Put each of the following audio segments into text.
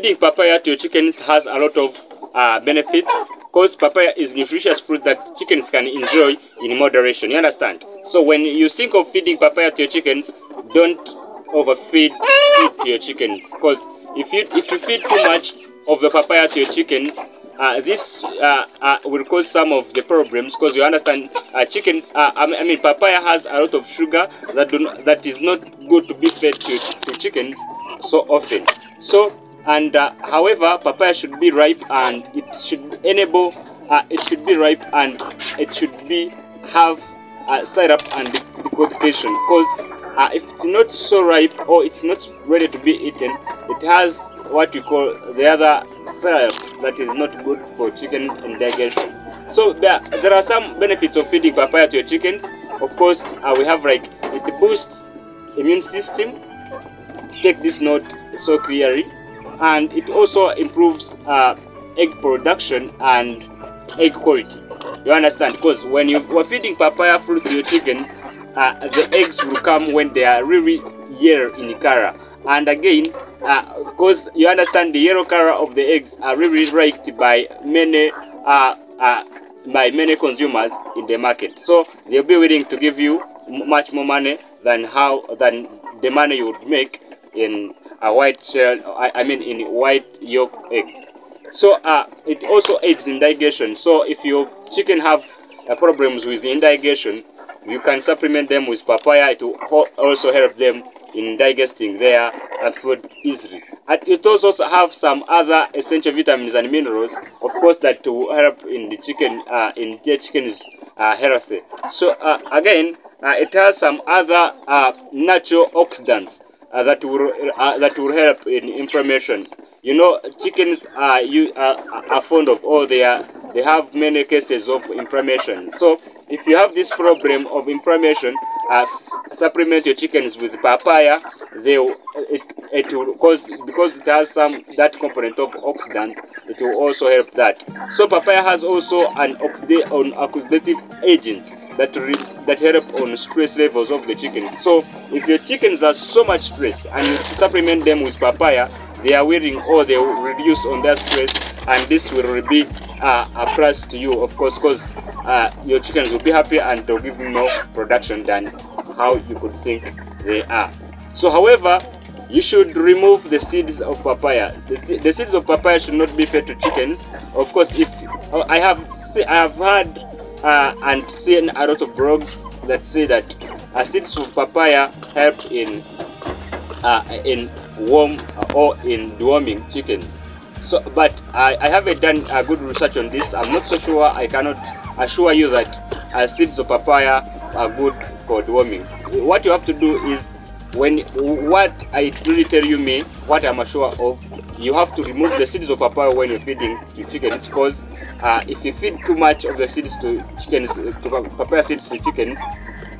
feeding papaya to your chickens has a lot of uh, benefits because papaya is nutritious fruit that chickens can enjoy in moderation. You understand? So when you think of feeding papaya to your chickens, don't overfeed feed to your chickens because if you if you feed too much of the papaya to your chickens, uh, this uh, uh, will cause some of the problems because you understand uh, chickens uh, I, mean, I mean papaya has a lot of sugar that do not, that is not good to be fed to, to chickens so often so and uh, however papaya should be ripe and it should enable uh, it should be ripe and it should be have uh, syrup and decoction because uh, if it's not so ripe or it's not ready to be eaten it has what we call the other syrup that is not good for chicken indigestion so there, there are some benefits of feeding papaya to your chickens. Of course uh, we have like it boosts immune system. Take this note so clearly and it also improves uh, egg production and egg quality. You understand? Because when you are feeding papaya fruit to your chickens uh, the eggs will come when they are really yellow in the color and again because uh, you understand the yellow color of the eggs are really liked by many uh, uh, by many consumers in the market. So they'll be willing to give you much more money than how than the money you would make in a white shell I, I mean in white yolk egg. so uh, it also aids in digestion so if your chicken have uh, problems with indigestion you can supplement them with papaya to also help them in digesting their uh, food easily. And it also have some other essential vitamins and minerals, of course, that to help in the chicken, uh, in the chicken's uh, healthy. So uh, again, uh, it has some other uh, natural oxidants uh, that will uh, that will help in inflammation. You know, chickens are you uh, are fond of all their they have many cases of inflammation. So if you have this problem of inflammation, uh, supplement your chickens with papaya. They it, it will cause because it has some that component of oxidant. It will also help that. So papaya has also an oxidative, an oxidative agent that that help on stress levels of the chickens. So if your chickens are so much stressed and you supplement them with papaya, they are wearing or they will reduce on their stress and this will be uh, a plus to you of course because uh, your chickens will be happy and they'll give you more production than how you could think they are. So however you should remove the seeds of papaya. The, the seeds of papaya should not be fed to chickens. Of course if uh, i have i have heard uh, and seen a lot of blogs that say that uh, seeds of papaya help in uh, in warm or in deworming chickens. So but I, I haven't done a good research on this. I'm not so sure. I cannot assure you that uh, seeds of papaya are good for deworming what you have to do is when what i really tell you me what i'm sure of you have to remove the seeds of papaya when you're feeding to chickens because uh, if you feed too much of the seeds to chickens to papaya seeds to chickens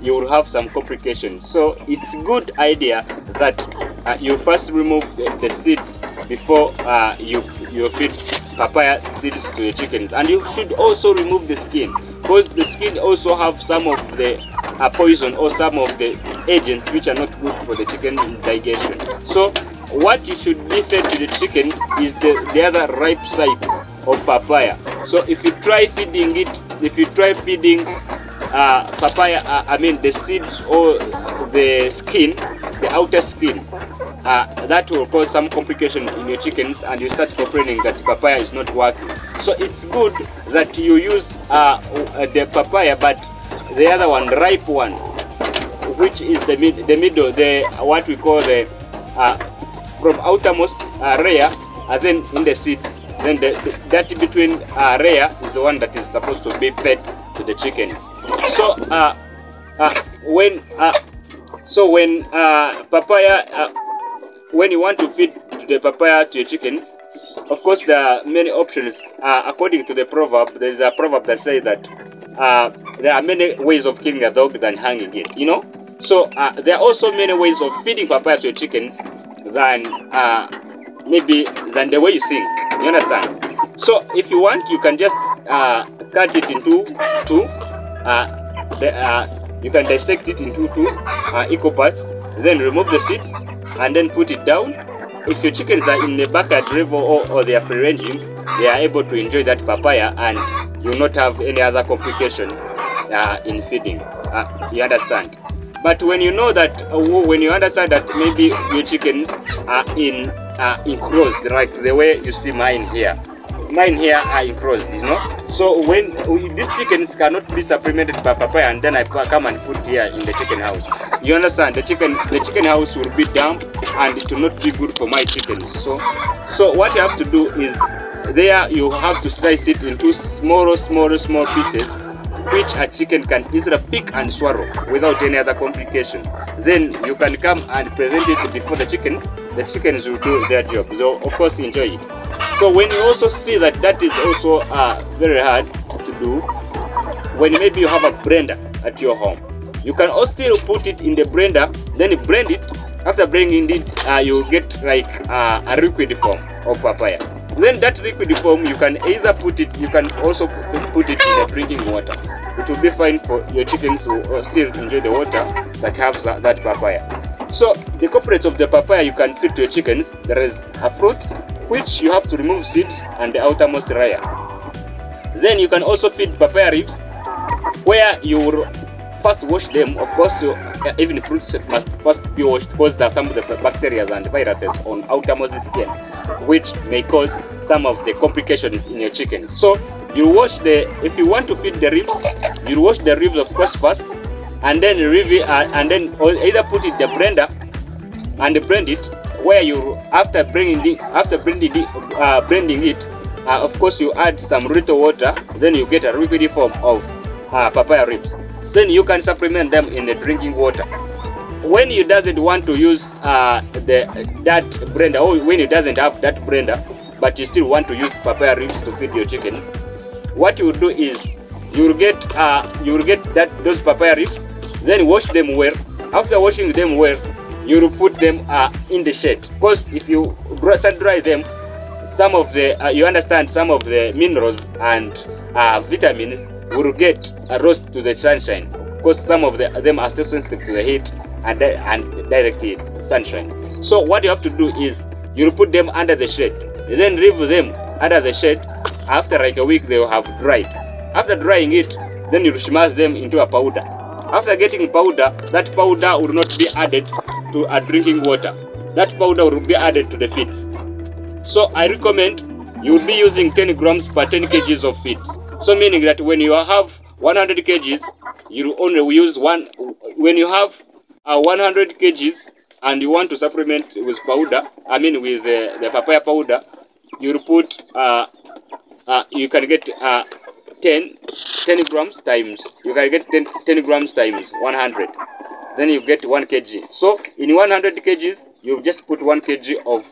you will have some complications. So it's good idea that uh, you first remove the, the seeds before uh, you you feed papaya seeds to the chickens. And you should also remove the skin because the skin also have some of the uh, poison or some of the agents which are not good for the chicken digestion. So what you should be fed to the chickens is the, the other ripe side of papaya. So if you try feeding it if you try feeding uh, papaya uh, i mean the seeds or the skin the outer skin uh, that will cause some complication in your chickens and you start complaining that papaya is not working. So it's good that you use uh, the papaya but the other one ripe one which is the mid the middle the what we call the uh, from outermost uh, layer and then in the seeds then the, the that between uh, layer is the one that is supposed to be fed to the chickens. So uh, uh, when uh, so when uh, papaya uh, when you want to feed the papaya to your chickens of course there are many options. Uh, according to the proverb there is a proverb that says that uh, there are many ways of killing a dog than hanging it you know? So uh, there are also many ways of feeding papaya to your chickens than uh, maybe than the way you think you understand so if you want you can just uh, cut it into two uh, the, uh, you can dissect it into two uh, equal parts then remove the seeds and then put it down if your chickens are in the backyard level or, or they are free ranging, they are able to enjoy that papaya and you not have any other complications uh, in feeding. Uh, you understand? But when you know that, when you understand that maybe your chickens are in uh, enclosed, like the way you see mine here, mine here are enclosed, you know. So when these chickens cannot be supplemented by papaya, and then I come and put here in the chicken house, you understand? The chicken, the chicken house will be damp, and it will not be good for my chickens. So, so what you have to do is there you have to slice it into smaller, smaller, small pieces which a chicken can easily pick and swallow without any other complication. Then you can come and present it before the chickens. The chickens will do their job. So of course enjoy it. So when you also see that that is also uh, very hard to do, when maybe you have a blender at your home, you can also still put it in the blender, then blend it. After blending it, uh, you get like uh, a liquid form of papaya. Then that liquid form, you can either put it, you can also put it in the drinking water. It will be fine for your chickens uh, still enjoy the water that has that, papaya. So the components of the papaya you can feed to your chickens, there is a fruit, which you have to remove seeds and the outermost layer. Then you can also feed papaya ribs, where you will first wash them. Of course, you, uh, even fruits must first be washed because there are some of the bacteria and viruses on outermost skin, which may cause some of the complications in your chicken. So you wash the, if you want to feed the ribs, you wash the ribs of course first, and then review, uh, and then either put it the blender and blend it. Where you after blending after blending it, uh, blending it, uh, of course you add some little water, then you get a liquid form of uh, papaya ribs then you can supplement them in the drinking water when you doesn't want to use uh, the that blender or when you doesn't have that blender but you still want to use papaya ribs to feed your chickens what you do is you will get uh, you will get that those papaya ribs then wash them well. After washing them well you will put them uh, in the shade because if you sun dry them some of the uh, you understand some of the minerals and uh, vitamins will get roast to the sunshine. Because some of the, them are still sensitive to the heat and, and direct sunshine. So what you have to do is you put them under the shade, then leave them under the shade. After like a week, they will have dried. After drying it, then you smash them into a powder. After getting powder, that powder will not be added to a drinking water. That powder will be added to the feeds. So I recommend you will be using 10 grams per 10 kgs of feeds. So meaning that when you have 100 kgs, you only use one. When you have uh, 100 kgs and you want to supplement with powder, I mean with uh, the papaya powder, you put, uh, uh, you can get uh, 10, 10 grams times, you can get 10, 10 grams times 100. Then you get 1 kg. So in 100 kgs, you just put 1 kg of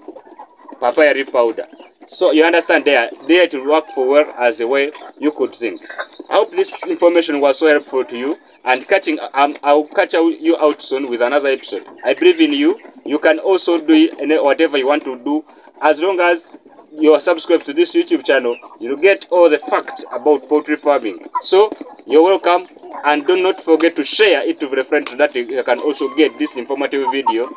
papaya powder. So you understand there, there to work for well as a way you could think. I hope this information was so helpful to you and catching um, I'll catch you out soon with another episode. I believe in you. You can also do whatever you want to do as long as you are subscribed to this YouTube channel. You'll get all the facts about poultry farming. So you're welcome and do not forget to share it with a friend so that you can also get this informative video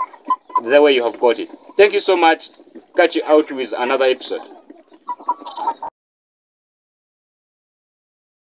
the way you have got it. Thank you so much. Catch you out with another episode.